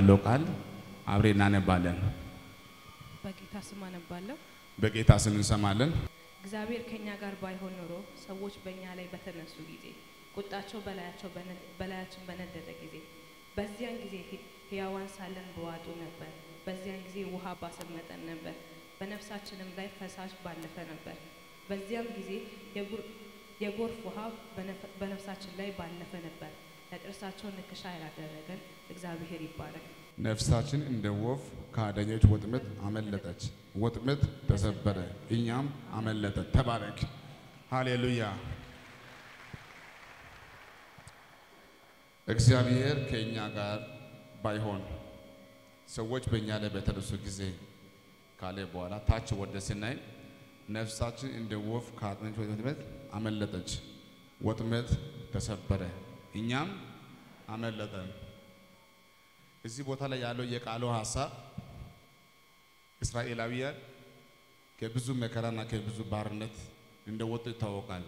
ያለው ቃል አብሬ እናነባለን። በጌታ ስም አነባለሁ። በጌታ ስም እንሰማለን። እግዚአብሔር ከኛ ጋር ባይሆን ኖሮ ሰዎች በእኛ ላይ በተነሱ ጊዜ ቁጣቸው በላያቸው በላያችን በነደደ ጊዜ በዚያን ጊዜ ሕያዋን ሳለን በዋጡ ነበር። በዚያን ጊዜ ውሃ ባሰመጠን ነበር፣ በነፍሳችንም ላይ ፈሳሽ ባለፈ ነበር። በዚያም ጊዜ የጎርፍ ውሃ በነፍሳችን ላይ ባለፈ ነበር። ለጥርሳቸው ንክሻ ያላደረገን እግዚአብሔር ይባረክ። ነፍሳችን እንደ ወፍ ከአደኞች ወጥመድ አመለጠች፣ ወጥመድ ተሰበረ፣ እኛም አመለጠን። ተባረክ። ሃሌሉያ። እግዚአብሔር ከእኛ ጋር ባይሆን ሰዎች በእኛ ላይ በተነሱ ጊዜ ካለ በኋላ ታች ወደ ስናይ ነፍሳችን እንደ ወፍ ከአጥመች ወጥመድ አመለጠች፣ ወጥመድ ተሰበረ፣ እኛም አመለጠን። እዚህ ቦታ ላይ ያለው የቃሉ ሀሳብ እስራኤላውያን ከብዙ መከራና ከብዙ ባርነት እንደወጡ ይታወቃል።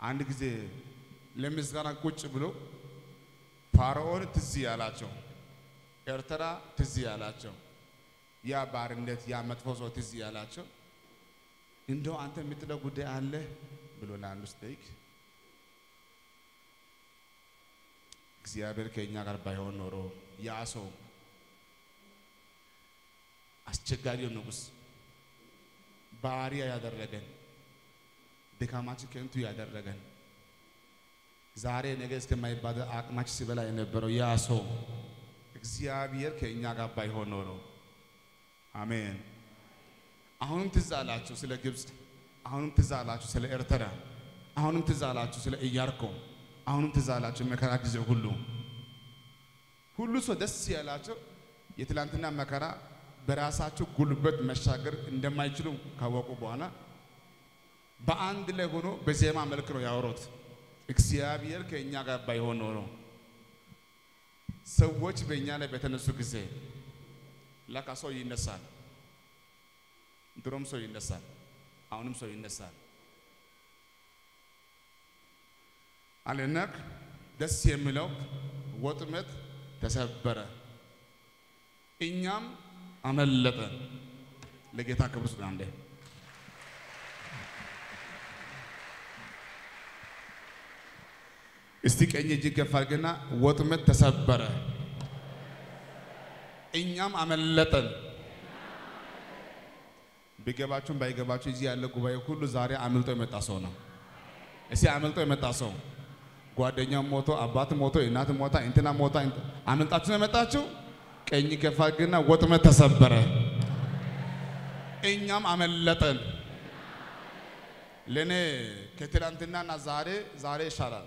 አንድ ጊዜ ለምስጋና ቁጭ ብሎ ፋርዖን ትዝ ያላቸው፣ ኤርትራ ትዝ ያላቸው፣ ያ ባርነት ያ መጥፎ ሰው ትዝ ያላቸው እንደው አንተ የምትለው ጉዳይ አለ ብሎ ለአንዱ ሲጠይቅ እግዚአብሔር ከእኛ ጋር ባይሆን ኖሮ ያ ሰው አስቸጋሪው ንጉሥ ባሪያ ያደረገን ድካማችን ከንቱ ያደረገን ዛሬ ነገ እስከማይባል አቅማችን ሲበላ የነበረው ያ ሰው እግዚአብሔር ከእኛ ጋር ባይሆን ኖሮ። አሜን። አሁንም ትዝ አላችሁ ስለ ግብፅ፣ አሁንም ትዝ አላችሁ ስለ ኤርትራ፣ አሁንም ትዝ አላችሁ ስለ ኢያሪኮ፣ አሁንም ትዝ አላችሁ መከራ ጊዜ ሁሉ ሁሉ ሰው ደስ ያላቸው የትላንትና መከራ በራሳቸው ጉልበት መሻገር እንደማይችሉ ካወቁ በኋላ በአንድ ላይ ሆኖ በዜማ መልክ ነው ያወሩት። እግዚአብሔር ከእኛ ጋር ባይሆን ኖሮ ሰዎች በእኛ ላይ በተነሱ ጊዜ ለካ ሰው ይነሳል። ድሮም ሰው ይነሳል፣ አሁንም ሰው ይነሳል። አለናክ ደስ የሚለው ወጥመድ ተሰበረ፣ እኛም አመለጠን። ለጌታ ክብር ስጥ። አንዴ እስቲ ቀኝ እጅ ከፍ አድርግና ወጥመድ ተሰበረ፣ እኛም አመለጠን። ቢገባችሁም ባይገባችሁ እዚህ ያለ ጉባኤ ሁሉ ዛሬ አምልጦ የመጣ ሰው ነው። እስቲ አምልጦ የመጣ ሰው ጓደኛው ሞቶ፣ አባት ሞቶ፣ እናት ሞታ፣ እንትና ሞታ፣ አምልጣችሁ ነው የመጣችሁ። ቀኝ አድርግና ወጥመድ ተሰበረ፣ እኛም አመለጠን። ለእኔ ከትላንትናና ዛሬ ዛሬ ይሻላል።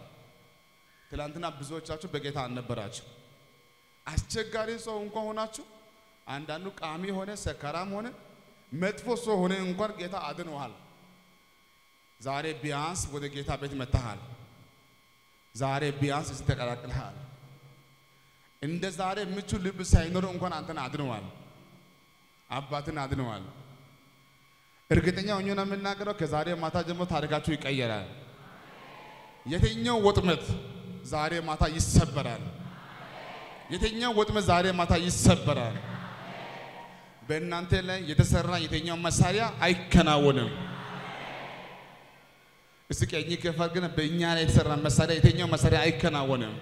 ትላንትና ብዙዎቻችሁ በጌታ አልነበራችሁ። አስቸጋሪ ሰው እንኳን ሆናችሁ አንዳንዱ ቃሚ ሆነ ሰካራም ሆነ መጥፎ ሰው ሆነ እንኳን ጌታ አድኖሃል። ዛሬ ቢያንስ ወደ ጌታ ቤት መጥተሃል። ዛሬ ቢያንስ እዚህ ተቀላቅልሃል። እንደ ዛሬ ምቹ ልብ ሳይኖር እንኳን አንተን አድነዋል፣ አባትን አድነዋል። እርግጠኛ ሆኜ ነው የምናገረው፣ ከዛሬ ማታ ጀምሮ ታሪካችሁ ይቀየራል። የትኛው ወጥመድ ዛሬ ማታ ይሰበራል። የትኛው ወጥመድ ዛሬ ማታ ይሰበራል። በእናንተ ላይ የተሰራ የትኛው መሳሪያ አይከናወንም። እስቲ ቀኝ ከፈር ግን በእኛ ላይ የተሰራ መሳሪያ የትኛው መሳሪያ አይከናወንም።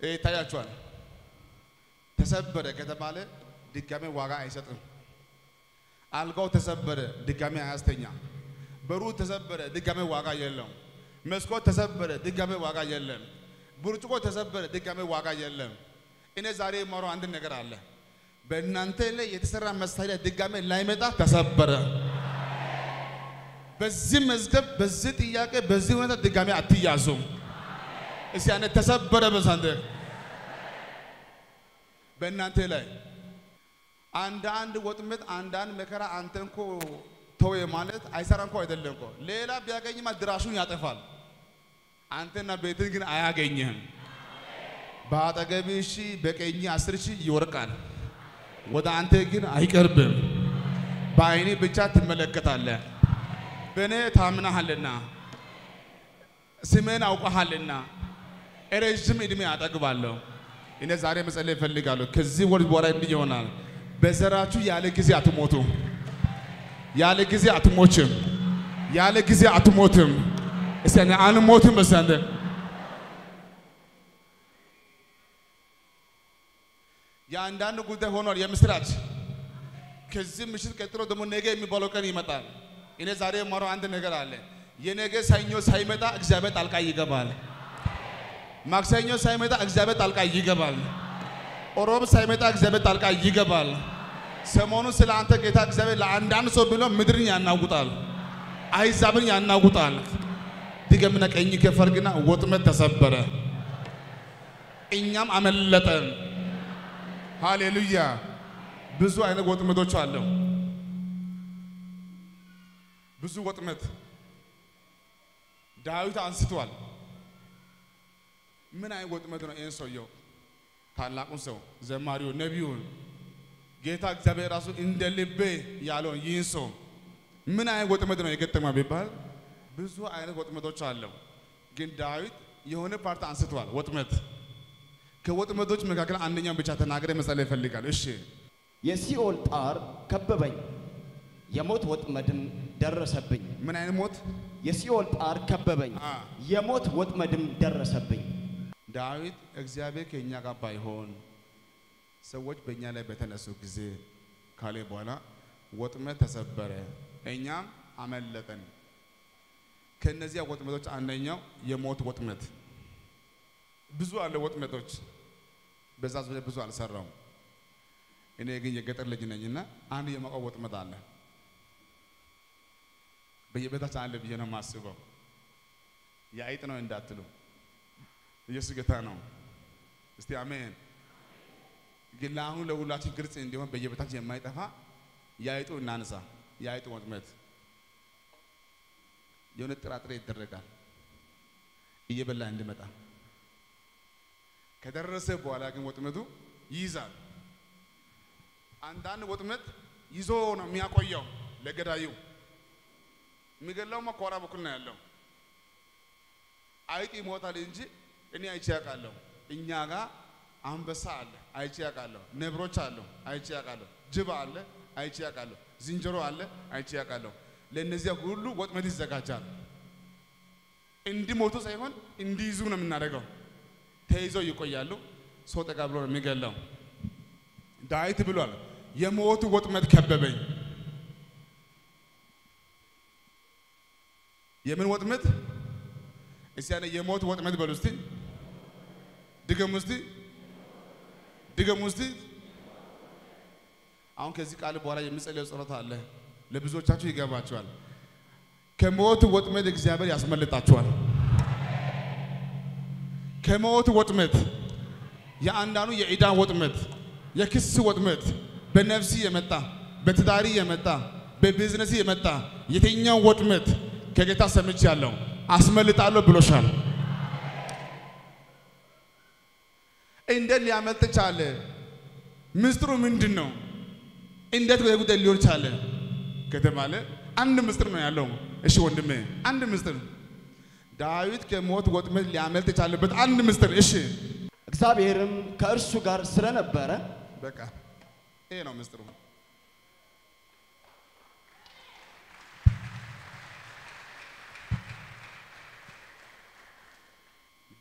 ይህ ይታያችኋል። ተሰበረ ከተባለ ድጋሜ ዋጋ አይሰጥም። አልጋው ተሰበረ ድጋሜ አያስተኛ። በሩ ተሰበረ ድጋሜ ዋጋ የለም። መስኮት ተሰበረ ድጋሜ ዋጋ የለም። ብርጭቆ ተሰበረ ድጋሜ ዋጋ የለም። እኔ ዛሬ የማወራው አንድ ነገር አለ። በእናንተ ላይ የተሰራ መሳሪያ ድጋሜ ላይመጣ ተሰበረ። በዚህ መዝገብ፣ በዚህ ጥያቄ፣ በዚህ ሁኔታ ድጋሜ አትያዙም። እስቲ ያኔ ተሰበረ በሳንተ በእናንተ ላይ አንዳንድ ወጥመድ አንዳንድ መከራ አንተን እኮ ተወ ማለት አይሰራ እንኳ አይደለም እኮ ሌላ ቢያገኝማ ድራሹን ያጠፋል። አንተና ቤትን ግን አያገኝህም። በአጠገብህ ሺህ በቀኝ አስር ሺህ ይወርቃል፣ ወደ አንተ ግን አይቀርብም። በአይኔ ብቻ ትመለከታለህ። በእኔ ታምናሃልና ስሜን አውቀሃልና ረዥም ዕድሜ አጠግባለሁ። እኔ ዛሬ መጸለይ እፈልጋለሁ። ከዚህ ወር በኋላ እንዲህ ይሆናል። በዘራችሁ ያለ ጊዜ አትሞቱ፣ ያለ ጊዜ አትሞችም፣ ያለ ጊዜ አትሞትም። እስቲ አንሞትም በሰንደ የአንዳንድ ጉዳይ ሆኗል። የምስራች ከዚህ ምሽት ቀጥሎ ደግሞ ነገ የሚባለው ቀን ይመጣል። እኔ ዛሬ የማወራው አንድ ነገር አለ። የነገ ሰኞ ሳይመጣ እግዚአብሔር ጣልቃ ይገባል። ማክሰኞ ሳይመጣ እግዚአብሔር ጣልቃ ይገባል። ሮብ ሳይመጣ እግዚአብሔር ጣልቃ ይገባል። ሰሞኑ ስለ አንተ ጌታ እግዚአብሔር ለአንዳንድ ሰው ብሎ ምድርን ያናውጣል፣ አይዛብን ያናውጣል። ድገምና ቀኝ ከፈርግና ወጥመድ ተሰበረ፣ እኛም አመለጠን። ሃሌሉያ! ብዙ አይነት ወጥመዶች አለው። ብዙ ወጥመድ ዳዊት አንስቷል። ምን አይነት ወጥመድ ነው? ይህን ሰውየው ታላቁን ሰው ዘማሪውን ነቢዩን ጌታ እግዚአብሔር ራሱ እንደ ልቤ ያለውን ይህን ሰው ምን አይነት ወጥመድ ነው የገጠመው ቢባል ብዙ አይነት ወጥመዶች አለው። ግን ዳዊት የሆነ part አንስቷል። ወጥመድ ከወጥመዶች መካከል አንደኛውን ብቻ ተናግሬ መጸለይ ይፈልጋል። እሺ የሲኦል ጣር ከበበኝ፣ የሞት ወጥመድም ደረሰብኝ። ምን አይነት ሞት? የሲኦል ጣር ከበበኝ፣ የሞት ወጥመድም ደረሰብኝ። ዳዊት እግዚአብሔር ከእኛ ጋር ባይሆን ሰዎች በእኛ ላይ በተነሱ ጊዜ ካለ በኋላ ወጥመድ ተሰበረ፣ እኛም አመለጠን። ከእነዚያ ወጥመዶች አንደኛው የሞት ወጥመድ። ብዙ አለ ወጥመዶች፣ በዛ ዙሪያ ብዙ አልሰራውም። እኔ ግን የገጠር ልጅ ነኝና አንድ የማውቀው ወጥመድ አለ። በየቤታችን አለ ብዬ ነው የማስበው። የአይጥ ነው እንዳትሉ ኢየሱስ ጌታ ነው። እስቲ አሜን። ግን ለአሁኑ ለሁላችን ግልጽ እንዲሆን በየቤታችን የማይጠፋ የአይጡ እናንሳ። የአይጡ ወጥመድ የሆነ ጥራጥሬ ይደረጋል እየበላ እንዲመጣ ከደረሰ በኋላ ግን ወጥመዱ ይይዛል። አንዳንድ ወጥመድ ይዞ ነው የሚያቆየው ለገዳዩ። የሚገላውማ ከኋላ በኩል ነው ያለው። አይጥ ይሞታል እንጂ እኔ አይቼ ያውቃለሁ። እኛ ጋር አንበሳ አለ አይቼ ያውቃለሁ። ነብሮች አሉ አይቼ ያውቃለሁ። ጅብ አለ አይቼ ያውቃለሁ። ዝንጀሮ አለ አይቼ ያውቃለሁ። ለእነዚያ ሁሉ ወጥመድ ይዘጋጃል። እንዲሞቱ ሳይሆን እንዲይዙ ነው የምናደርገው። ተይዘው ይቆያሉ። ሰው ጠጋ ብሎ ነው የሚገላው። ዳዊት ብሏል፣ የሞቱ ወጥመድ ከበበኝ። የምን ወጥመድ? እስቲ ያለ የሞት ወጥመድ በሉ እስቲ ድገሙ እስቲ ድገሙ እስቲ። አሁን ከዚህ ቃል በኋላ የሚጸለየው ጸሎት አለ። ለብዙዎቻችሁ ይገባችኋል። ከሞት ወጥመድ እግዚአብሔር ያስመልጣችኋል። ከሞት ወጥመድ የአንዳንዱ የዕዳ ወጥመድ፣ የክስ ወጥመድ በነፍሲ የመጣ በትዳሪ የመጣ በቢዝነስ የመጣ የትኛው ወጥመድ ከጌታ ሰምቻለሁ አስመልጣለሁ ብሎሻል። እንዴት ሊያመልጥ ቻለ? ምስጢሩ ምንድን ነው? እንዴት ወደ ጉዳይ ሊሆን ቻለ ከተባለ አንድ ምስጢር ነው ያለው። እሺ ወንድሜ፣ አንድ ምስጢር ዳዊት ከሞት ወጥመድ ሊያመልጥ የቻለበት አንድ ምስጢር። እሺ እግዚአብሔርም ከእርሱ ጋር ስለነበረ በቃ ይሄ ነው ምስጢሩ።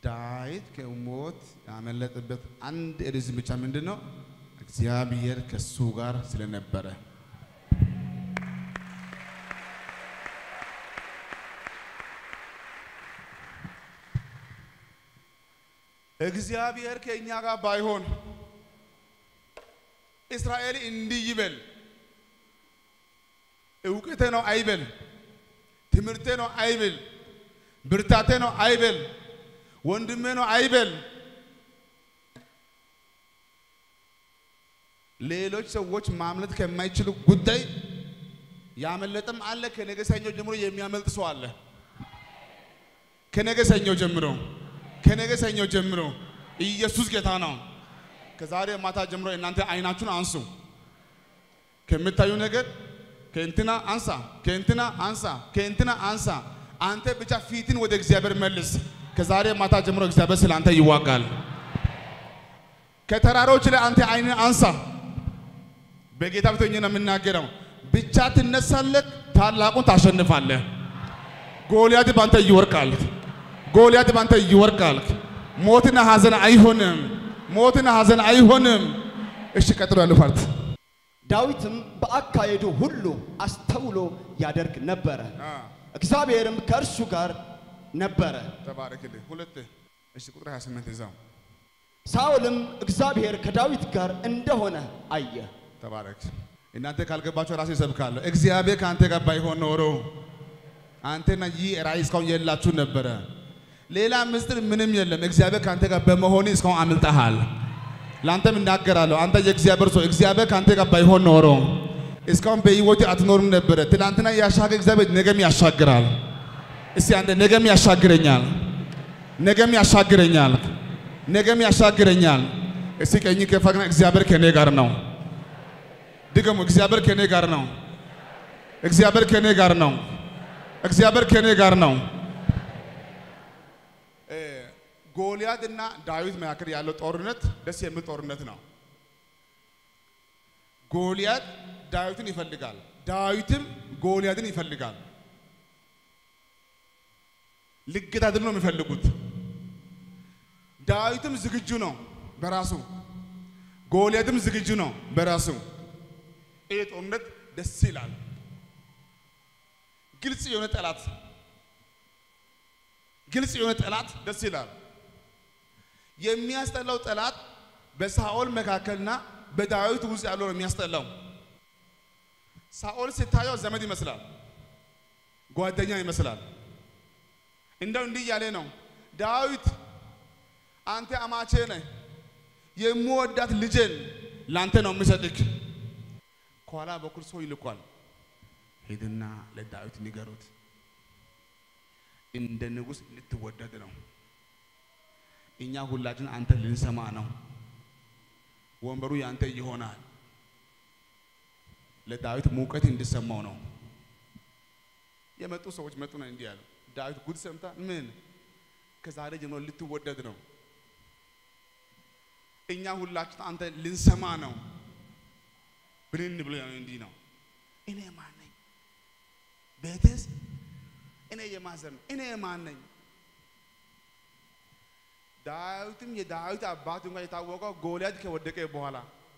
ዳዊት ከሞት ያመለጠበት አንድ ሪዝም ብቻ ምንድን ነው? እግዚአብሔር ከሱ ጋር ስለነበረ። እግዚአብሔር ከእኛ ጋር ባይሆን እስራኤል እንዲህ ይበል፣ እውቀቴ ነው አይበል፣ ትምህርቴ ነው አይበል፣ ብርታቴ ነው አይበል፣ ወንድሜ ነው አይበል። ሌሎች ሰዎች ማምለጥ ከማይችሉ ጉዳይ ያመለጠም አለ። ከነገ ሰኞ ጀምሮ የሚያመልጥ ሰው አለ። ከነገ ሰኞ ጀምሮ ከነገ ሰኞ ጀምሮ ኢየሱስ ጌታ ነው። ከዛሬ ማታ ጀምሮ እናንተ አይናችሁን አንሱ። ከምታዩ ነገር ከእንትና አንሳ፣ ከእንትና አንሳ፣ ከእንትና አንሳ። አንተ ብቻ ፊትን ወደ እግዚአብሔር መልስ። ከዛሬ ማታ ጀምሮ እግዚአብሔር ስለ አንተ ይዋጋል። ከተራሮች ላይ አንተ አይንን አንሳ። በጌታ ፊት ነው የምናገረው። ብቻ ትነሳለህ፣ ታላቁን ታሸንፋለህ። ጎልያድ ባንተ ይወድቃል። ጎልያድ ባንተ ይወድቃል። ሞትና ሐዘን አይሆንም። ሞትና ሐዘን አይሆንም። እሺ፣ ቀጥሎ ያለው part ዳዊትም በአካሄዱ ሁሉ አስተውሎ ያደርግ ነበረ፣ እግዚአብሔርም ከእርሱ ጋር ነበረ። ተባረክልኝ። ሁለት እሺ፣ ቁጥር 28 እዛው ሳኦልም እግዚአብሔር ከዳዊት ጋር እንደሆነ አየ። ተባረክ። እናንተ ካልገባችሁ ራሴ እሰብካለሁ። እግዚአብሔር ከአንተ ጋር ባይሆን ኖሮ አንተና ይህ ራእይ እስካሁን የላችሁ ነበረ። ሌላ ምስጢር ምንም የለም። እግዚአብሔር ከአንተ ጋር በመሆን እስካሁን አምልጠሃል። ለአንተም እናገራለሁ። አንተ የእግዚአብሔር ሰው፣ እግዚአብሔር ከአንተ ጋር ባይሆን ኖሮ እስካሁን በሕይወት አትኖርም ነበረ። ትናንትና ያሻገር እግዚአብሔር ነገም ያሻግራል። እስቲ አንተ ነገም ያሻግረኛል፣ ነገም ያሻግረኛል፣ ነገም ያሻግረኛል። እስቲ ቀኝ ከፋግና እግዚአብሔር ከኔ ጋር ነው። ድገሙ። እግዚአብሔር ከኔ ጋር ነው። እግዚአብሔር ከኔ ጋር ነው። እግዚአብሔር ከኔ ጋር ነው። ጎልያድ እና ዳዊት መካከል ያለው ጦርነት ደስ የሚል ጦርነት ነው። ጎልያድ ዳዊትን ይፈልጋል፣ ዳዊትም ጎልያድን ይፈልጋል። ሊገዳደሉ ነው የሚፈልጉት። ዳዊትም ዝግጁ ነው በራሱ፣ ጎልያድም ዝግጁ ነው በራሱ። ይህ ጦርነት ደስ ይላል። ግልጽ የሆነ ጠላት ግልጽ የሆነ ጠላት ደስ ይላል። የሚያስጠላው ጠላት በሳኦል መካከልና በዳዊት ውስጥ ያለው ነው የሚያስጠላው። ሳኦል ሲታየው ዘመድ ይመስላል፣ ጓደኛ ይመስላል። እንደው እንዲህ እያለ ነው ዳዊት አንተ አማቼ ነህ፣ የምወዳት ልጄን ላንተ ነው የምሰጥክ። ከኋላ በኩል ሰው ይልኳል። ሂድና ለዳዊት ንገሩት እንደ ንጉሥ ልትወደድ ነው። እኛ ሁላችን አንተ ልንሰማ ነው። ወንበሩ ያንተ ይሆናል። ለዳዊት ሙቀት እንዲሰማው ነው የመጡ ሰዎች መጡ ነው እንዲህ ያሉ። ዳዊት ጉድ ሰምታ ምን ከዛሬ ጀምሮ ልትወደድ ነው። እኛ ሁላችን አንተ ልንሰማ ነው። ብንን ብሎ እንዲህ ነው እኔ ማን ነኝ? ቤትስ እኔ የማዘር ነው። እኔ የማን ነኝ? ዳዊትም የዳዊት አባት እንኳን የታወቀው ጎልያድ ከወደቀ በኋላ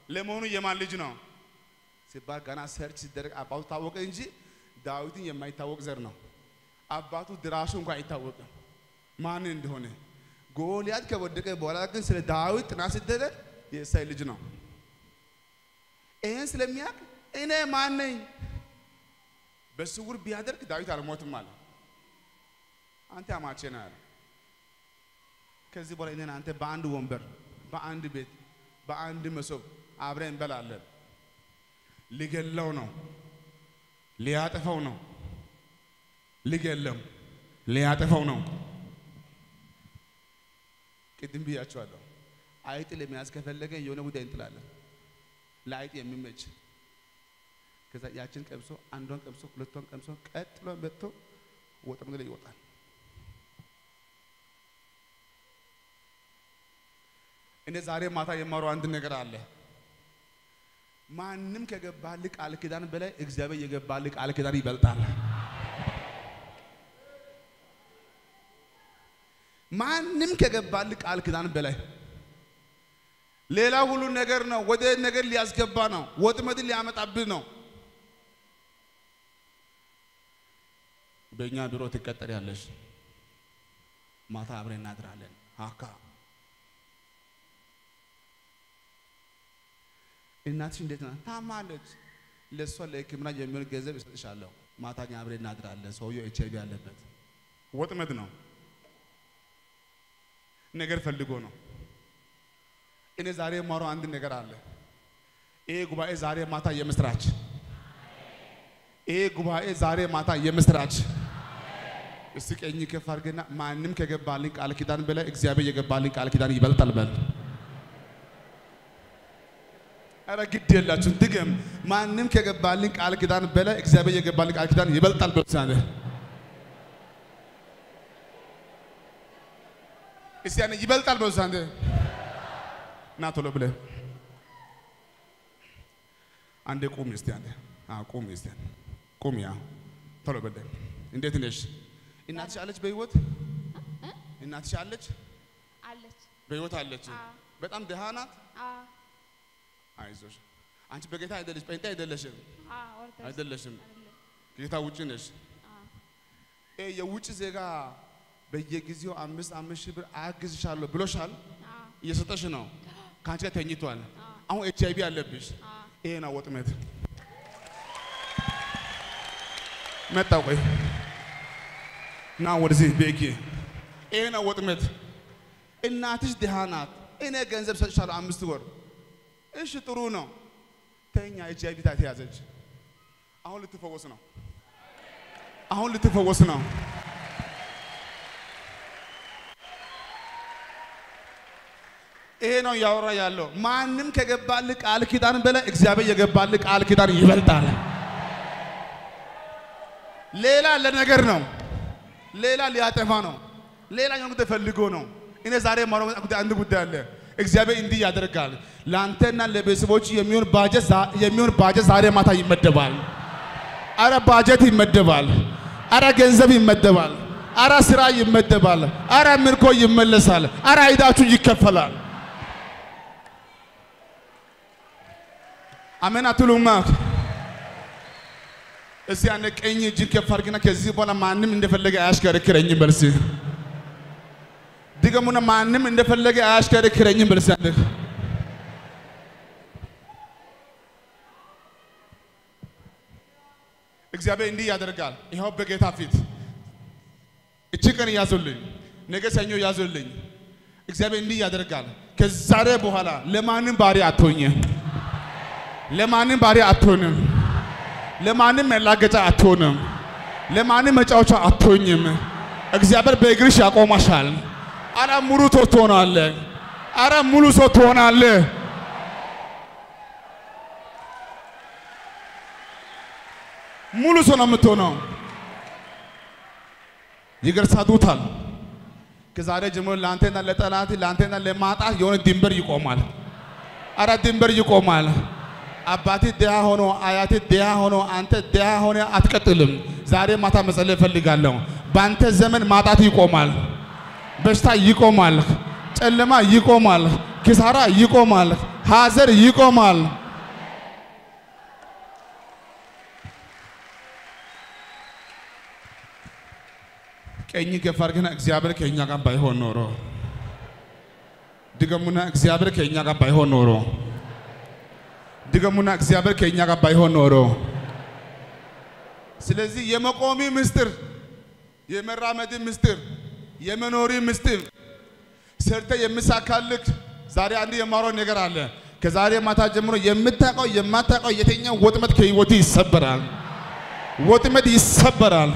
ለመሆኑ የማን ልጅ ነው ሲባል ገና search ሲደረግ አባቱ ታወቀ እንጂ ዳዊትን የማይታወቅ ዘር ነው። አባቱ ድራሹ እንኳን አይታወቅም ማን እንደሆነ። ጎልያድ ከወደቀ በኋላ ግን ስለ ዳዊት ጥናት ሲደረግ የእሳይ ልጅ ነው። ይህን ስለሚያውቅ እኔ ማን ነኝ? በስውር ቢያደርግ ዳዊት አልሞትም አለ። አንተ አማቼ ነህ አለ። ከዚህ በኋላ እኔን አንተ በአንድ ወንበር፣ በአንድ ቤት፣ በአንድ መሶብ አብረን እንበላለን። ሊገለው ነው፣ ሊያጠፋው ነው። ሊገለው ሊያጠፋው ነው። ቅድም ብያቸዋለሁ። አይጥ ለመያዝ ከፈለገ የሆነ ጉዳይ እንጥላለን፣ ለአይጥ የሚመች ከዛ ያችን ቀምሶ አንዷን ቀምሶ ሁለቷን ቀምሶ ቀጥሎ መጥቶ ወጥመድ ላይ ይወጣል። እኔ ዛሬ ማታ የማወራው አንድ ነገር አለ። ማንም ከገባልህ ቃል ኪዳን በላይ እግዚአብሔር የገባልህ ቃል ኪዳን ይበልጣል። ማንም ከገባልህ ቃል ኪዳን በላይ ሌላ ሁሉ ነገር ነው፣ ወደ ነገር ሊያስገባ ነው፣ ወጥመድን ሊያመጣብህ ነው። በእኛ ቢሮ ትቀጠር ያለሽ ማታ አብረን እናድራለን። አካ እናትሽ እንዴት ናት? ታማለች። ለእሷ ለሕክምና የሚሆን ገንዘብ እሰጥሻለሁ። ማታ እኛ አብረን እናድራለን። ሰውየው ኤች አይቪ ያለበት ወጥመድ ነው፣ ነገር ፈልጎ ነው። እኔ ዛሬ የማወራው አንድ ነገር አለ። ይሄ ጉባኤ ዛሬ ማታ የምስራች ይሄ ጉባኤ ዛሬ ማታ የምስራች እስቲ ቀኝ ከፍ አድርገና ማንም ከገባልኝ ቃል ኪዳን በላይ እግዚአብሔር የገባልኝ ቃል ኪዳን ይበልጣል በል። ኧረ ግድ የላችሁም ድገም። ማንም ከገባልን ቃል ኪዳን በላይ እግዚአብሔር የገባልን ቃል ኪዳን ይበልጣል። በሳለ እስቲ ያኔ ይበልጣል። በሳንተ ና ቶሎ ብለህ አንዴ ቁም እስቲ አንዴ አዎ ቁም እስቲ ቁም ያ ቶሎ ብለህ እንዴት ነሽ? እናትሽ አለች በህይወት እናትሽ አለች አለች። በህይወት አለች። በጣም ድሃ ናት። አዎ፣ አይዞሽ አንቺ በጌታ አይደለሽ፣ ጴንጤ አይደለሽም፣ አይደለሽም። ጌታ ውጭ ነሽ። የውጭ ዜጋ በየጊዜው አምስት አምስት ሺህ ብር አግዝሻለሁ ብሎሻል፣ እየሰጠሽ ነው። ከአንቺ ጋር ተኝቷል። አሁን ኤች አይቪ አለብሽ። አዎ። ይሄ ነው ወጥመድ። መጣው ቆይ ና ወደዚህ ቤኪ። ይሄ ነው ወጥመድ። እናትሽ ድሃ ናት። እኔ ገንዘብ ሰጥሻለሁ አምስት ወር። እሺ ጥሩ ነው። ተኛ ኤች አይቪ ተያዘች። አሁን ልትፈወስ ነው። አሁን ልትፈወስ ነው። ይሄ ነው እያወራ ያለው። ማንም ከገባልህ ቃል ኪዳን በላይ እግዚአብሔር የገባልህ ቃል ኪዳን ይበልጣል። ሌላ ለነገር ነው፣ ሌላ ሊያጠፋ ነው፣ ሌላ የሆነ ጉዳይ ፈልጎ ነው። እኔ ዛሬ ማሮ አንድ ጉዳይ አለ። እግዚአብሔር እንዲህ ያደርጋል። ለአንተና ለቤተሰቦች የሚሆን ባጀት ዛሬ ማታ ይመደባል። አረ ባጀት ይመደባል። አረ ገንዘብ ይመደባል። አረ ስራ ይመደባል። አረ ምርኮ ይመለሳል። አረ አይዳችሁ ይከፈላል። አሜን አትሉማ? እስቲ አንድ ቀኝ እጅ ከፍ አድርግና ከዚህ በኋላ ማንም እንደፈለገ አያሽከረክረኝም በልሲ። ድገሙና ማንም እንደፈለገ አያሽከረክረኝም በልሲ። አንድ እግዚአብሔር እንዲህ ያደርጋል። ይኸው በጌታ ፊት እቺ ቀን ያዙልኝ፣ ነገ ሰኞ ያዙልኝ። እግዚአብሔር እንዲህ ያደርጋል። ከዛሬ በኋላ ለማንም ባሪያ አትሆኝም። ለማንም ባሪያ አትሆንም። ለማንም መላገጫ አትሆንም። ለማንም መጫወቻ አትሆኝም። እግዚአብሔር በእግርሽ ያቆማሻል። አረ ሙሉ ሰው ትሆናለህ። አረ ሙሉ ሰው ትሆናለህ። ሙሉ ሰው ነው የምትሆነው። ይገርሳዱታል። ከዛሬ ጀምሮ ለአንተና ለጠላት ለአንተና ለማጣት የሆነ ድንበር ይቆማል። አረ ድንበር ይቆማል። አባቴ ድሃ ሆኖ አያቴ ድሃ ሆኖ አንተ ድሃ ሆነ አትቀጥልም። ዛሬ ማታ መጸለይ እፈልጋለሁ። በአንተ ዘመን ማጣት ይቆማል። በሽታ ይቆማል። ጨለማ ይቆማል። ኪሳራ ይቆማል። ሐዘን ይቆማል። ቀኝ ከፍ አድርገና እግዚአብሔር ከእኛ ጋር ባይሆን ኖሮ ድገሙና እግዚአብሔር ከእኛ ጋር ባይሆን ኖሮ ድገሙና እግዚአብሔር ከእኛ ጋር ባይሆን ኖሮ። ስለዚህ የመቆሚ ምስጢር፣ የመራመድ ምስጢር፣ የመኖሪ ምስጢር ሰርተ የምሳካልክ ዛሬ አንድ የማረው ነገር አለ። ከዛሬ ማታ ጀምሮ የምታውቀው የማታውቀው የትኛው ወጥመድ ከህይወት ይሰበራል። ወጥመድ ይሰበራል።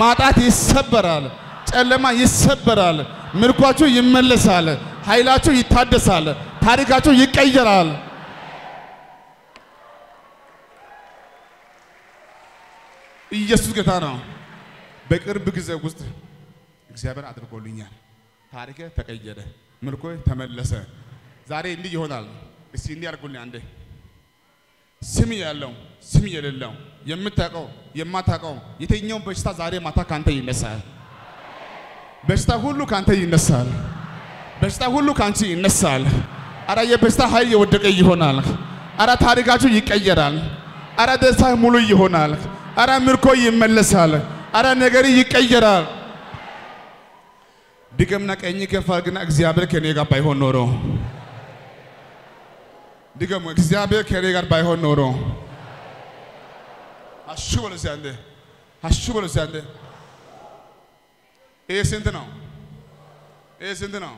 ማጣት ይሰበራል። ጨለማ ይሰበራል። ምርኳችሁ ይመለሳል። ኃይላችሁ ይታደሳል። ታሪካችሁ ይቀየራል። ኢየሱስ ጌታ ነው። በቅርብ ጊዜ ውስጥ እግዚአብሔር አድርጎልኛል። ታሪኬ ተቀየረ፣ ምርኮ ተመለሰ። ዛሬ እንዲህ ይሆናል። እስቲ እንዲህ አድርጉልኝ አንዴ። ስም ያለው ስም የሌለው የምታውቀው የማታውቀው የትኛው በሽታ ዛሬ ማታ ካንተ ይነሳል። በሽታ ሁሉ ካንተ ይነሳል። በሽታ ሁሉ ካንቺ ይነሳል። አረ የበሽታ ኃይል የወደቀ ይሆናል። አረ ታሪካችሁ ይቀየራል። አረ ደስታ ሙሉ ይሆናል። አረ ምርኮ ይመለሳል። አረ ነገሪ ይቀየራል። ድገምና ቀኝ ከፍ አድርግና እግዚአብሔር ከኔ ጋር ባይሆን ኖሮ ድገሙ። እግዚአብሔር ከኔ ጋር ባይሆን ኖሮ አሹ በሉ እስኪ አንዴ አሹ በሉ እስኪ አንዴ። ይሄ ስንት ነው? ይሄ ስንት ነው?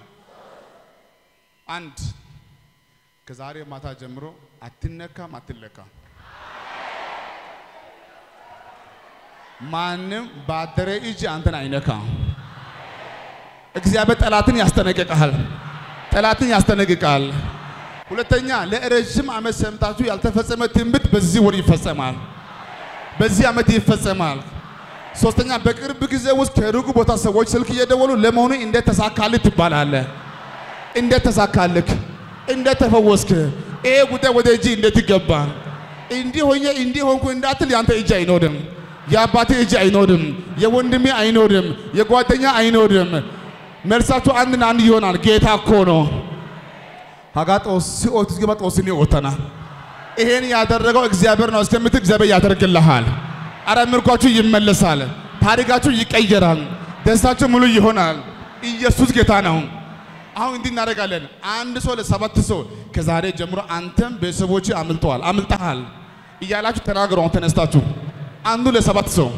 አንድ ከዛሬ ማታ ጀምሮ አትነካም፣ አትለካም። ማንም ባደረ እጅ አንተን አይነካም። እግዚአብሔር ጠላትን ያስጠነቅቃል። ጠላትን ያስጠነቅቃል። ሁለተኛ ለረጅም ዓመት ሰምታችሁ ያልተፈጸመ ትንቢት በዚህ ወር ይፈጸማል። በዚህ ዓመት ይፈጸማል። ሶስተኛ በቅርብ ጊዜ ውስጥ ከሩቅ ቦታ ሰዎች ስልክ እየደወሉ ለመሆኑ እንዴት ተሳካልህ ትባላለህ። እንዴት ተሳካልክ? እንዴት ተፈወስክ? ይሄ ጉዳይ ወደ እጅ እንዴት ይገባ? እንዲህ ሆኜ እንዲህ ሆንኩ እንዳትል ያንተ እጅ አይኖርም። የአባቴ እጅ አይኖርም። የወንድሜ አይኖርም። የጓደኛ አይኖርም። መልሳችሁ አንድና አንድ ይሆናል። ጌታ እኮ ነው። ሀጋ ጦስ ኦት ገባ ኦተና ይሄን ያደረገው እግዚአብሔር ነው እስከምትል እግዚአብሔር ያደርግልሃል። አረ ምርኳችሁ ይመለሳል። ታሪካችሁ ይቀየራል። ደስታችሁ ሙሉ ይሆናል። ኢየሱስ ጌታ ነው። አሁን እንዲህ እናደርጋለን። አንድ ሰው ለሰባት ሰው ከዛሬ ጀምሮ አንተም ቤተሰቦች አምልጠዋል፣ አምልጠሃል እያላችሁ አሁን ተነስታችሁ አንዱ ለሰባት ሰው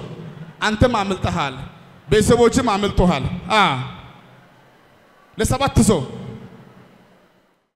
አንተም አምልጠሃል፣ ቤተሰቦችም አምልጠሃል። አ ለሰባት ሰው